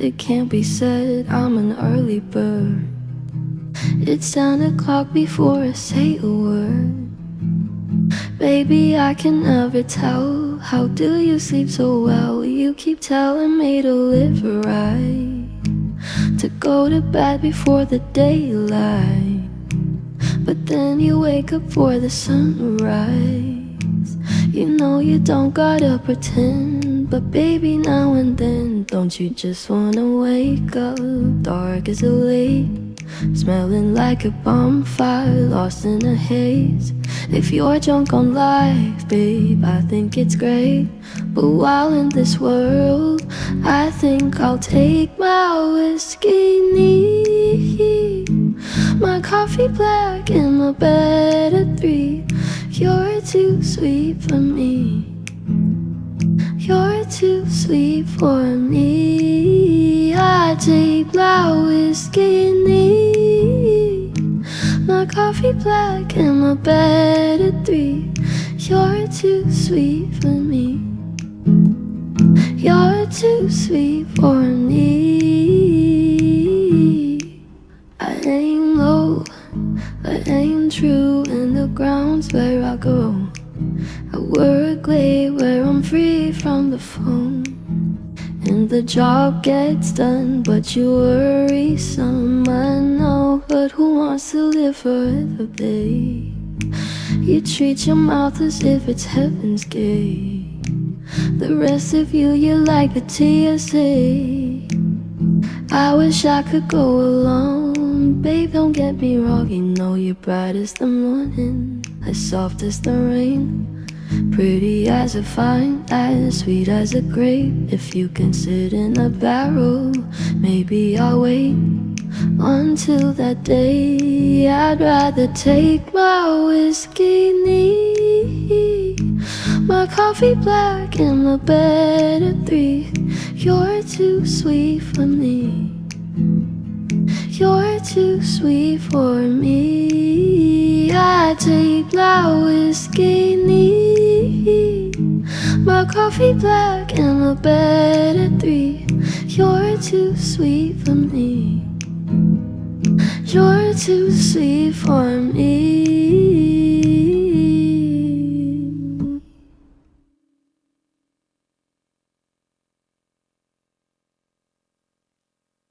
It can't be said I'm an early bird. It's ten o'clock before I say a word. Baby, I can never tell. How do you sleep so well? You keep telling me to live right. To go to bed before the daylight. But then you wake up for the sunrise. You know you don't gotta pretend. But baby, now and then, don't you just wanna wake up dark as a lake? Smelling like a bonfire, lost in a haze. If you're drunk on life, babe, I think it's great. But while in this world, I think I'll take my whiskey neat. My coffee black and my bed at three. You're too sweet for me. For me. I take my whiskey neat. My coffee black and my bed at three. You're too sweet for me. You're too sweet for me. I aim low, I aim true, and the ground's where I go. I work late where I'm free from the phone. And the job gets done, but you worry some. I know, but who wants to live forever, babe? You treat your mouth as if it's heaven's gate. The rest of you, you're like a TSA. I wish I could go alone. Babe, don't get me wrong, you know you're bright as the morning, as soft as the rain. Pretty as a vine, as sweet as a grape. If you can sit in a barrel, maybe I'll wait until that day. I'd rather take my whiskey neat, my coffee black, and my bed at three. You're too sweet for me. You're too sweet for me. I take my whiskey coffee black, and a bed at three. You're too sweet for me. You're too sweet for me.